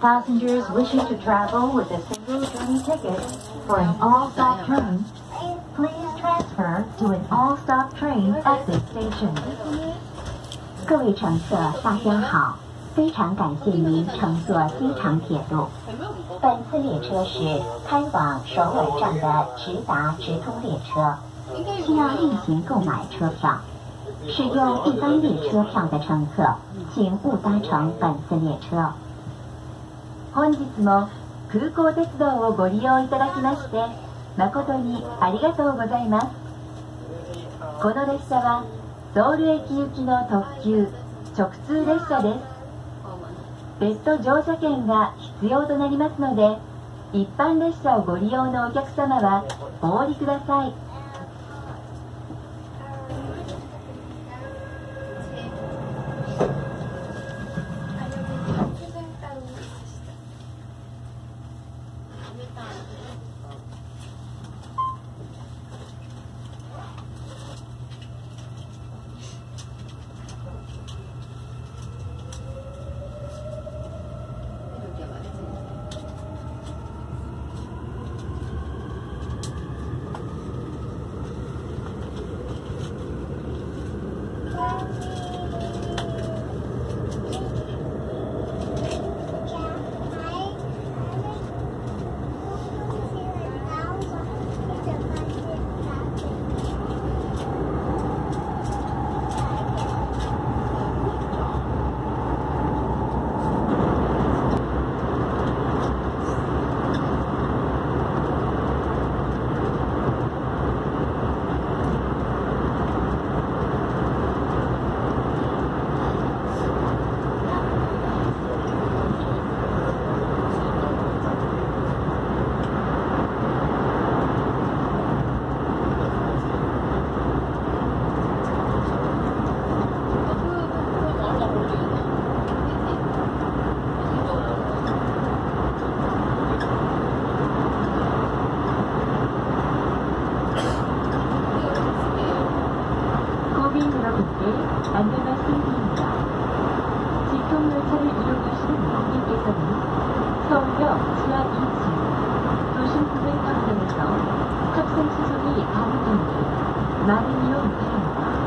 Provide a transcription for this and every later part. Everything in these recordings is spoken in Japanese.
Passengers wishing to travel with a single journey ticket for an all-stop train, please transfer to an all-stop train at this station. 各位乘客，大家好，非常感谢您乘坐机场铁路。本次列车是开往首尔站的直达直通列车，需要另行购买车票。使用一般列车票的乘客，请勿搭乘本次列车。本日も空港鉄道をご利用いただきまして誠にありがとうございます。この列車はソウル駅行きの特急直通列車です。別途乗車券が必要となりますので一般列車をご利用のお客様はお降りください。何?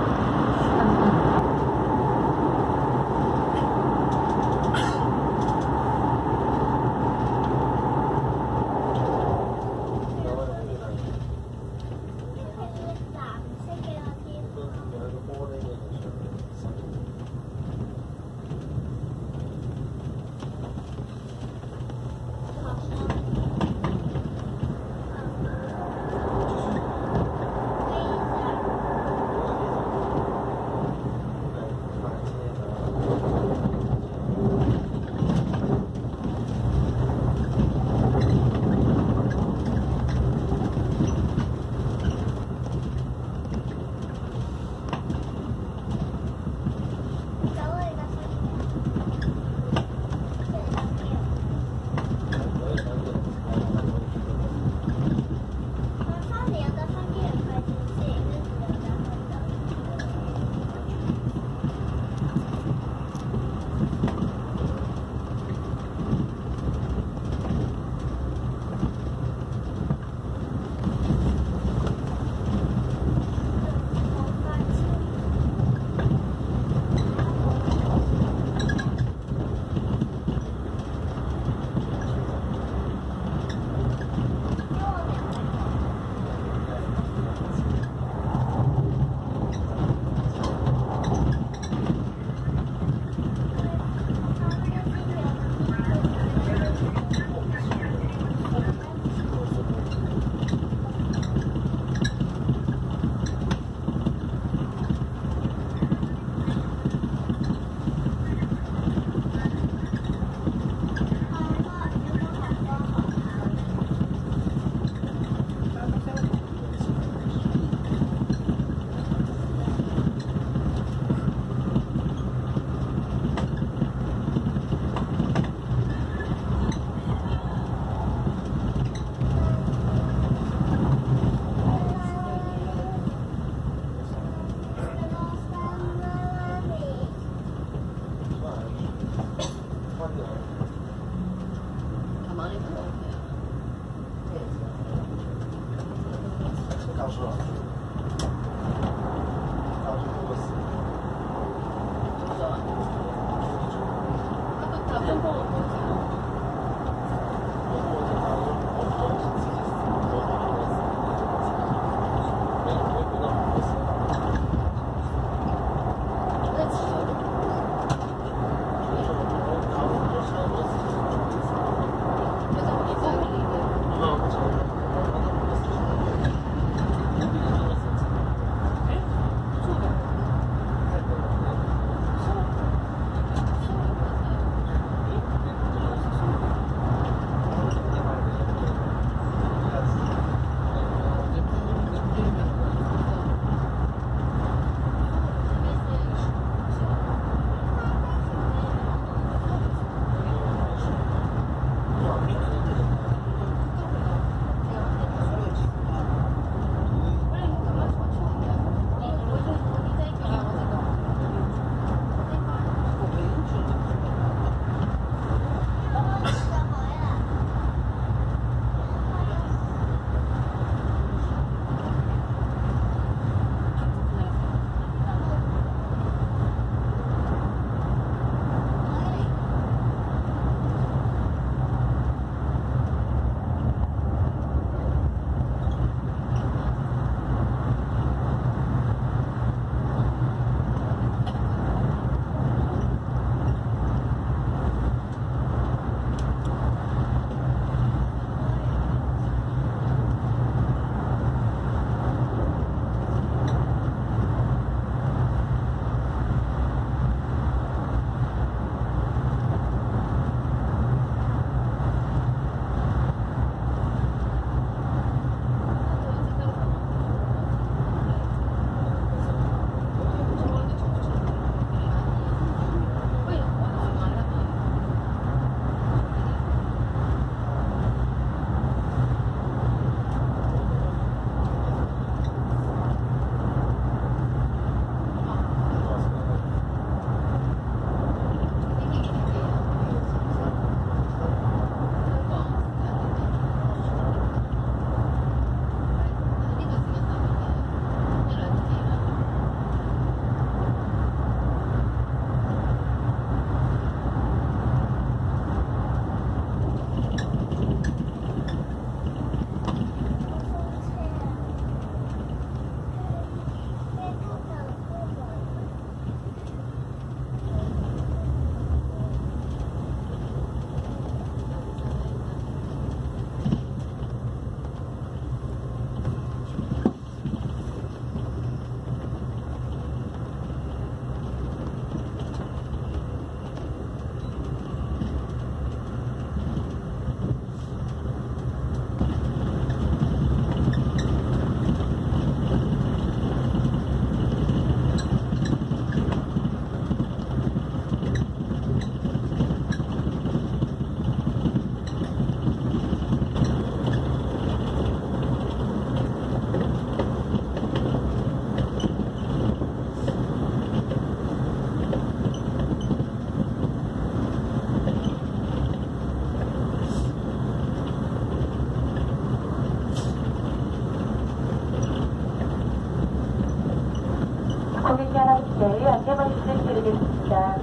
내일 안내 말씀드리겠습니다.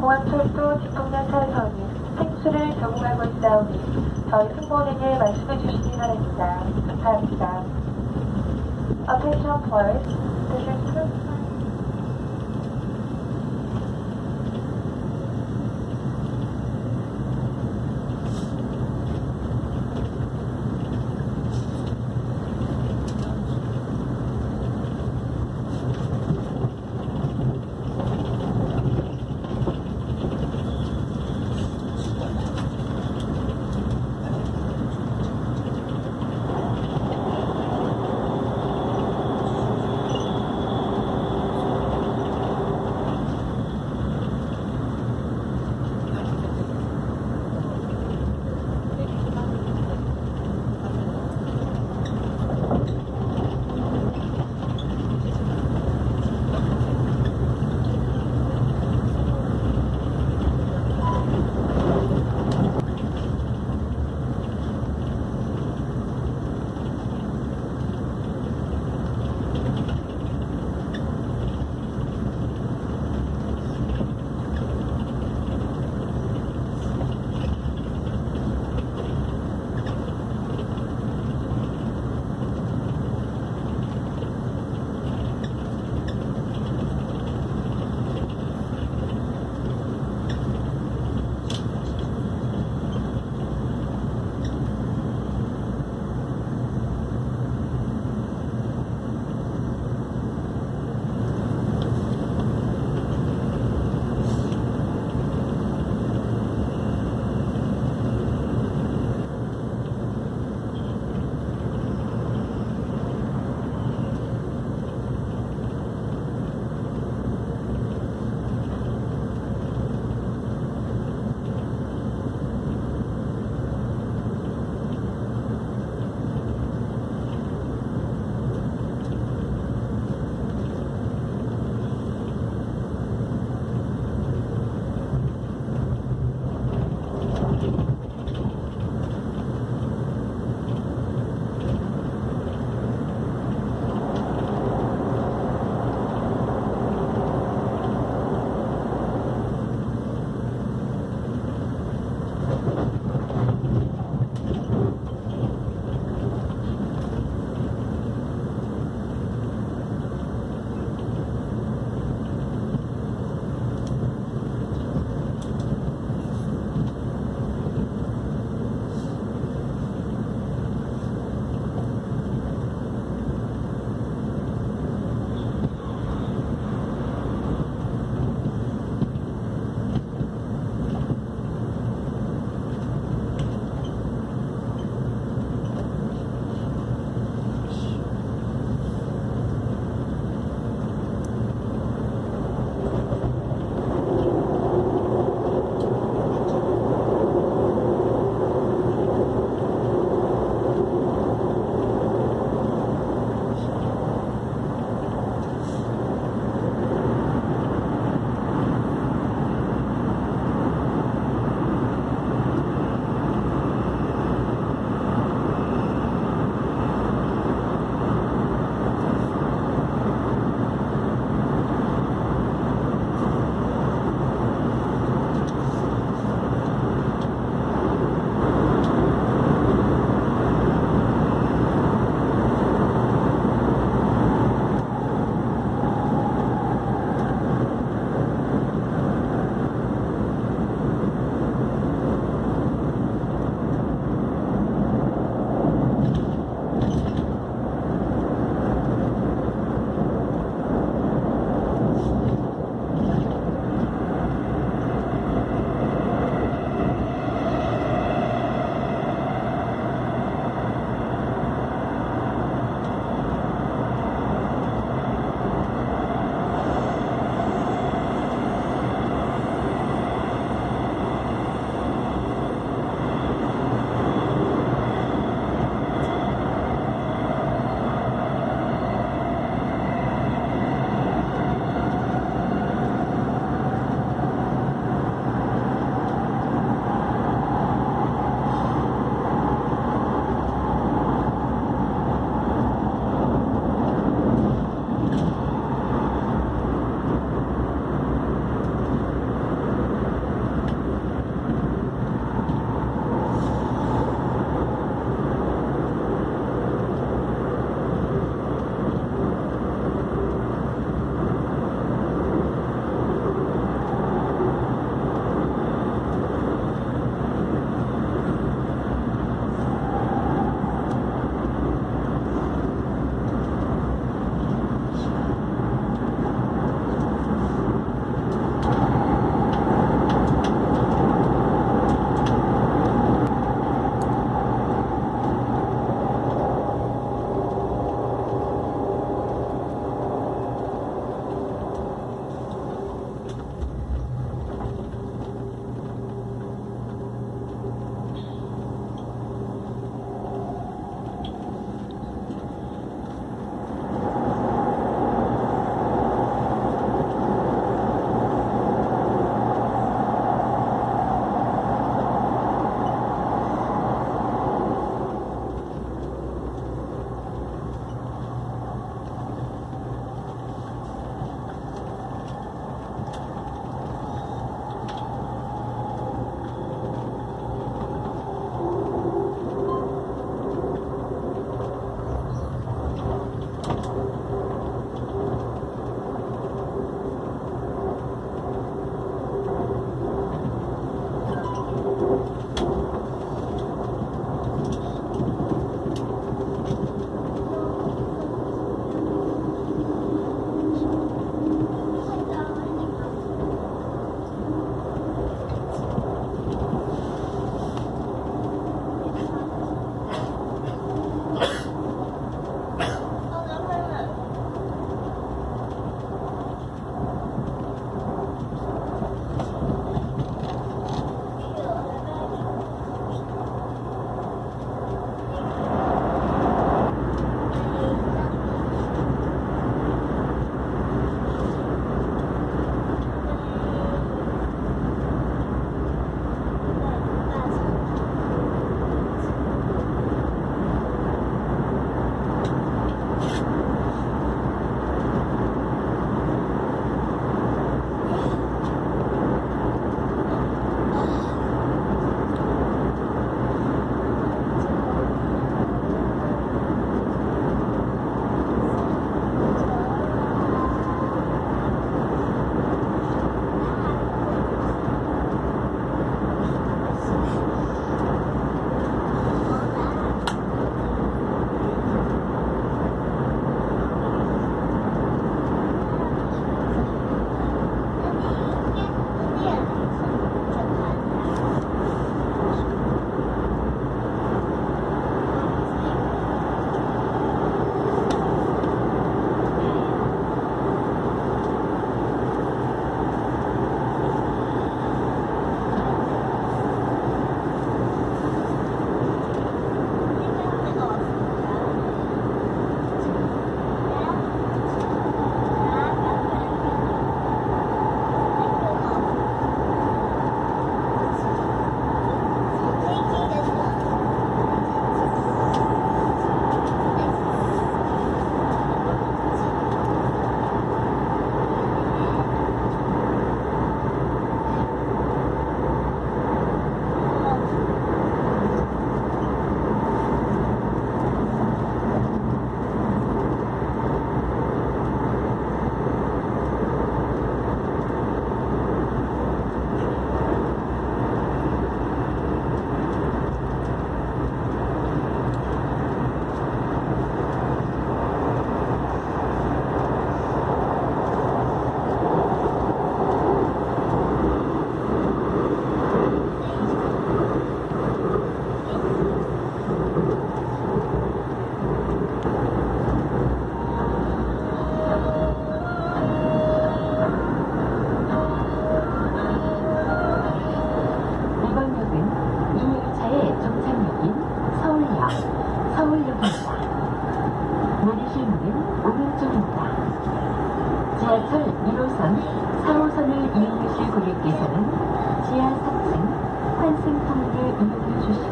공항철도 직통면 차선이 탱수를 적응하고 있사오니 저희 승무원에게 말씀해 주시기 바랍니다. 감사합니다. Attention please. This is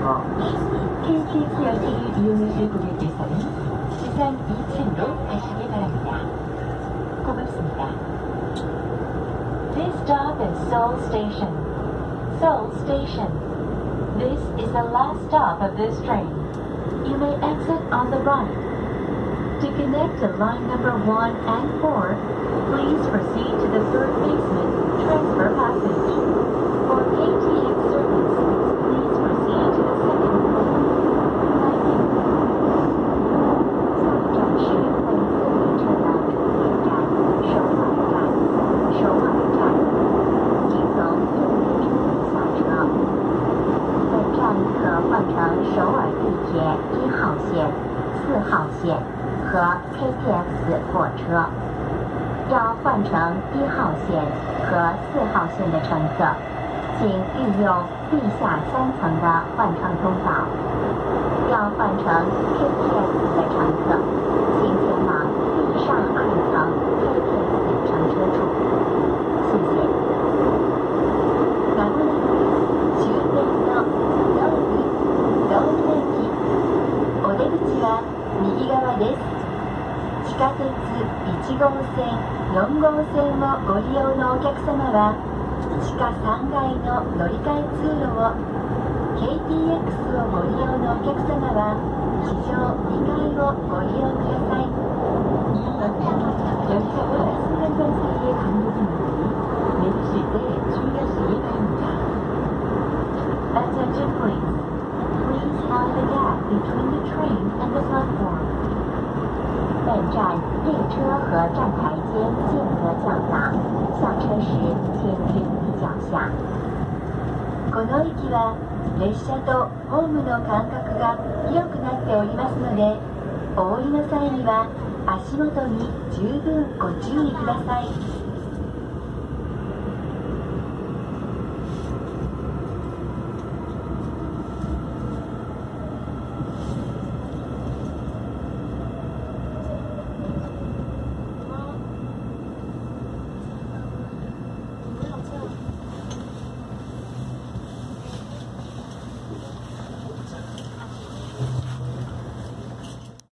이용해 주시고 KTX 열차를 이용하실 고객께서는 지상 2층으로 가시기 바랍니다. 고맙습니다. This stop is Seoul Station. Seoul Station. This is the last stop of this train. You may exit on the right. To connect to line number 1 and 4, please proceed to the third basement ご利用のお客様は地下3階の乗り換え通路を KTX をご利用のお客様は地上2階をご利用ください。列车和站台间间隔较大，下车时请留意脚下。この駅は列車とホームの間隔が広くなっておりますのでお降りの際には足元に十分ご注意ください